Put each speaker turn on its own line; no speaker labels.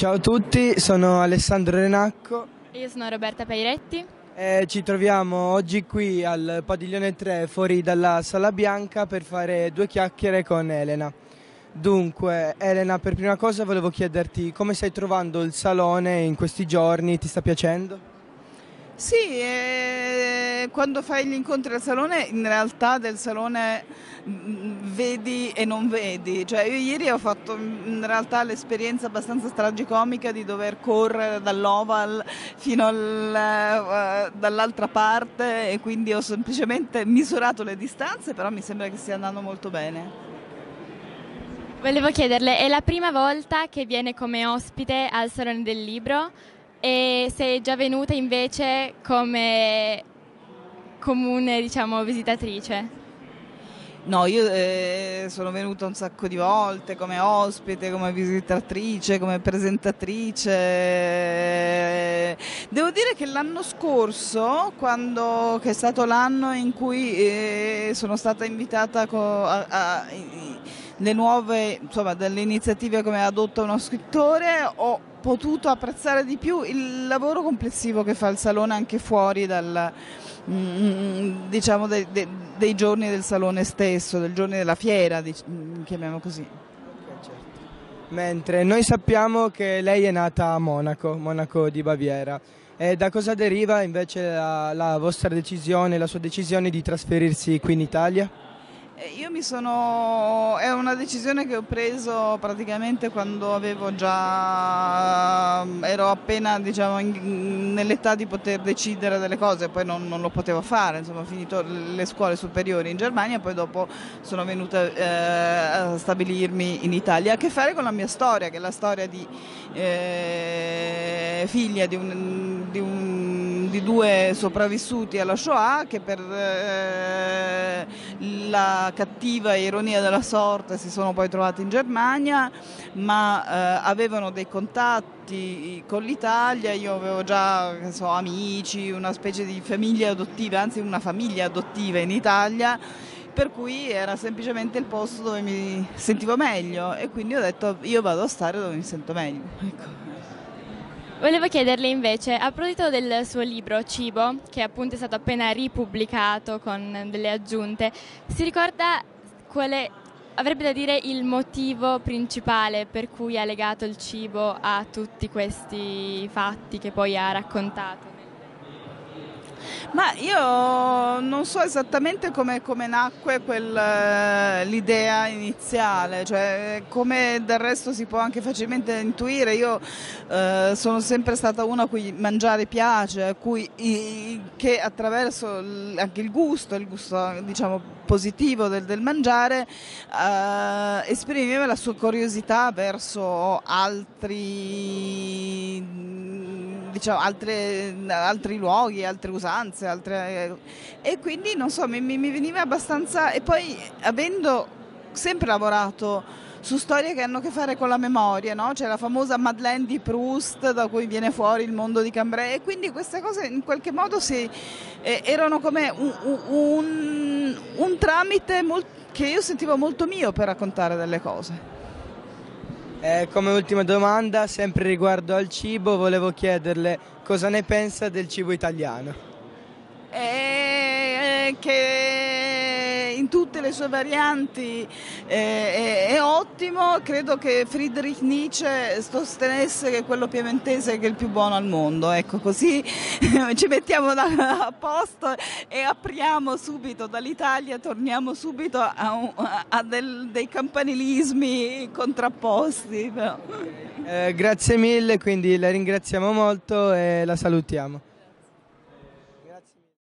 Ciao a tutti, sono Alessandro Renacco.
Io sono Roberta Pairetti.
E ci troviamo oggi qui al padiglione 3 fuori dalla Sala Bianca per fare due chiacchiere con Elena. Dunque, Elena, per prima cosa volevo chiederti come stai trovando il salone in questi giorni, ti sta piacendo?
Sì, eh, quando fai gli incontri al salone, in realtà del salone mm, vedi e non vedi. Cioè, io ieri ho fatto in realtà l'esperienza abbastanza tragicomica di dover correre dall'oval fino al, uh, dall'altra parte e quindi ho semplicemente misurato le distanze, però mi sembra che stia andando molto bene.
Volevo chiederle, è la prima volta che viene come ospite al Salone del Libro? E se è già venuta invece come comune diciamo, visitatrice.
No, io eh, sono venuta un sacco di volte come ospite, come visitatrice, come presentatrice. Devo dire che l'anno scorso, quando, che è stato l'anno in cui eh, sono stata invitata a, a, le nuove, insomma, delle iniziative come adotta uno scrittore, ho potuto apprezzare di più il lavoro complessivo che fa il Salone anche fuori dal, mm, diciamo dei, dei, dei, giorni del Salone stesso, dei giorni della fiera, chiamiamo così.
Certo. Mentre noi sappiamo che lei è nata a Monaco, Monaco di Baviera. E da cosa deriva invece la, la vostra decisione, la sua decisione di trasferirsi qui in Italia?
Eh, io mi sono, è una decisione che ho preso praticamente quando avevo già, ero appena diciamo, nell'età di poter decidere delle cose, poi non, non, lo potevo fare, insomma ho finito le scuole superiori in Germania e poi dopo sono venuta eh, a stabilirmi in Italia. A che fare con la mia storia, che è la storia di eh, figlia di un, di un di due sopravvissuti alla Shoah che per eh, la cattiva ironia della sorte si sono poi trovati in Germania, ma eh, avevano dei contatti con l'Italia, io avevo già so, amici, una specie di famiglia adottiva, anzi una famiglia adottiva in Italia per cui era semplicemente il posto dove mi sentivo meglio e quindi ho detto io vado a stare dove mi sento meglio. Ecco.
Volevo chiederle invece, a proposito del suo libro Cibo, che appunto è stato appena ripubblicato con delle aggiunte, si ricorda quale avrebbe da dire il motivo principale per cui ha legato il cibo a tutti questi fatti che poi ha raccontato?
Ma io non so esattamente come, come nacque quel, eh, l'idea iniziale, cioè come del resto si può anche facilmente intuire. Io eh, sono sempre stata una a cui mangiare piace, a cui, i, che attraverso anche il gusto, il gusto diciamo positivo del, del mangiare, eh, esprimeva la sua curiosità verso altri diciamo, altre, altri luoghi, altre usanze, altre... e quindi non so, mi, mi veniva abbastanza... E poi avendo sempre lavorato su storie che hanno a che fare con la memoria, no? c'è la famosa Madeleine di Proust da cui viene fuori il mondo di Cambrai e quindi queste cose in qualche modo si, eh, erano come un, un, un tramite che io sentivo molto mio per raccontare delle cose.
Eh, come ultima domanda, sempre riguardo al cibo, volevo chiederle cosa ne pensa del cibo italiano.
Eh, che in tutte le sue varianti eh, è, è, ottimo, credo che Friedrich Nietzsche sostenesse che quello piemontese è il più buono al mondo, ecco così ci mettiamo da, a posto e apriamo subito dall'Italia, torniamo subito a, un, a del, dei campanilismi contrapposti.
Eh, grazie mille, quindi la ringraziamo molto e la salutiamo.